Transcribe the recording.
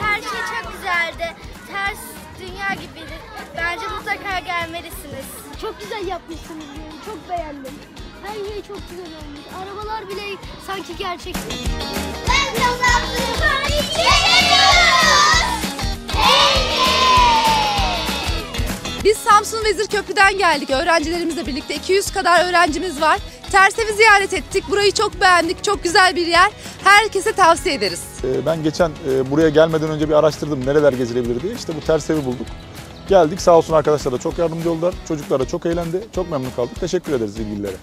Her şey çok güzeldi. Ters dünya gibiydi. Bence mutlaka gelmelisiniz. Çok güzel yapmışsınız diyorum. Çok beğendim. Her şey çok güzel olmuş. Arabalar bile sanki gerçek. Ben Biz Samsun Vezir Köprü'den geldik. Öğrencilerimizle birlikte 200 kadar öğrencimiz var. Tersev'i ziyaret ettik. Burayı çok beğendik. Çok güzel bir yer. Herkese tavsiye ederiz. Ee, Ben geçen e, buraya gelmeden önce bir araştırdım nereler gezilebilir diye. İşte bu ters evi bulduk. Geldik sağ olsun arkadaşlar da çok yardımcı oldular. Çocuklar da çok eğlendi. Çok memnun kaldık. Teşekkür ederiz ilgililere.